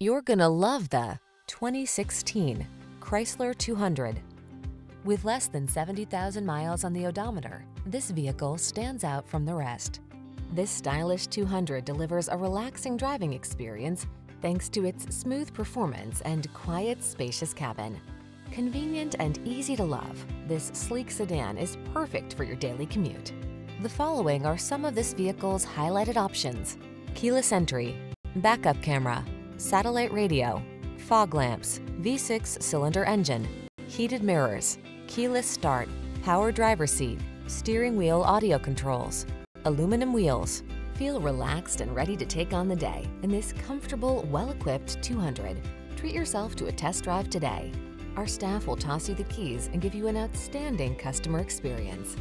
You're gonna love the 2016 Chrysler 200. With less than 70,000 miles on the odometer, this vehicle stands out from the rest. This stylish 200 delivers a relaxing driving experience thanks to its smooth performance and quiet, spacious cabin. Convenient and easy to love, this sleek sedan is perfect for your daily commute. The following are some of this vehicle's highlighted options. Keyless entry, backup camera, satellite radio, fog lamps, V6 cylinder engine, heated mirrors, keyless start, power driver seat, steering wheel audio controls, aluminum wheels. Feel relaxed and ready to take on the day in this comfortable, well-equipped 200. Treat yourself to a test drive today. Our staff will toss you the keys and give you an outstanding customer experience.